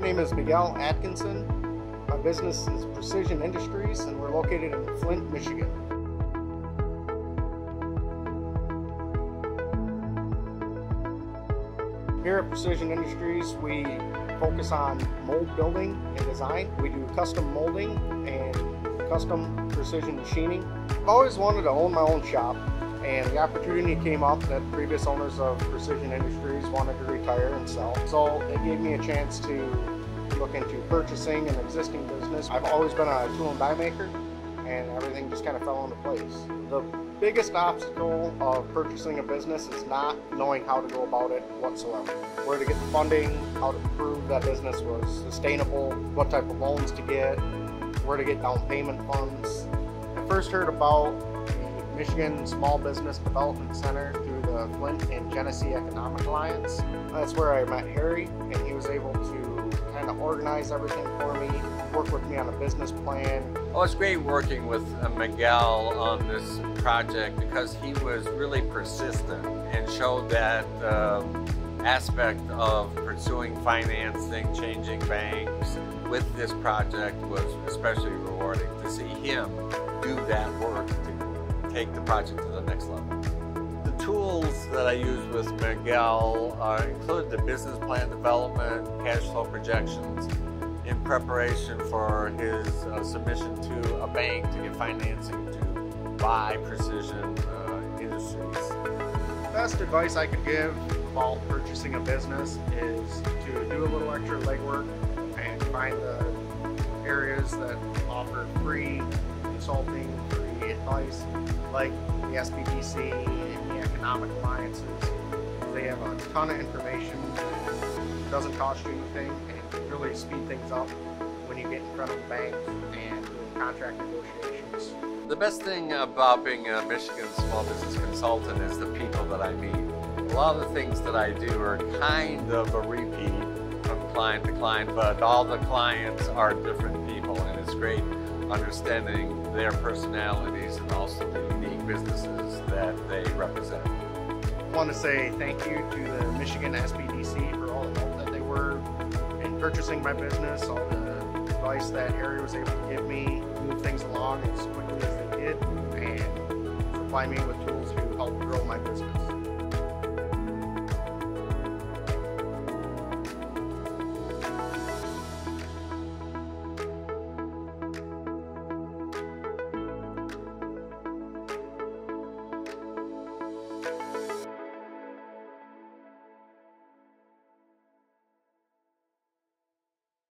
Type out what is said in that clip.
My name is Miguel Atkinson. My business is Precision Industries, and we're located in Flint, Michigan. Here at Precision Industries, we focus on mold building and design. We do custom molding and custom precision machining. I've always wanted to own my own shop, and the opportunity came up that previous owners of Precision Industries wanted to retire and sell. So it gave me a chance to look into purchasing an existing business. I've always been a tool and die maker, and everything just kind of fell into place. The biggest obstacle of purchasing a business is not knowing how to go about it whatsoever. Where to get the funding, how to prove that business was sustainable, what type of loans to get, where to get down payment funds. I first heard about Michigan Small Business Development Center through the Flint and Genesee Economic Alliance. That's where I met Harry, and he was able to kind of organize everything for me, work with me on a business plan. Oh, it's great working with uh, Miguel on this project because he was really persistent and showed that um, aspect of pursuing financing, changing banks with this project was especially rewarding to see him do that work take the project to the next level. The tools that I use with Miguel uh, include the business plan development, cash flow projections, in preparation for his uh, submission to a bank to get financing to buy Precision uh, Industries. The best advice I could give about purchasing a business is to do a little extra legwork and find the areas that offer free consulting, free advice, like the SBDC and the economic alliances. They have a ton of information. It doesn't cost you anything and really speed things up when you get in front of banks and contract negotiations. The best thing about being a Michigan small business consultant is the people that I meet. A lot of the things that I do are kind of a repeat from client to client, but all the clients are different people, and it's great understanding their personalities and also the unique businesses that they represent. I want to say thank you to the Michigan SBDC for all the help that they were in purchasing my business, all the advice that Harry was able to give me, move things along as quickly as they did, and supply me with tools to help grow my business.